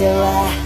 do I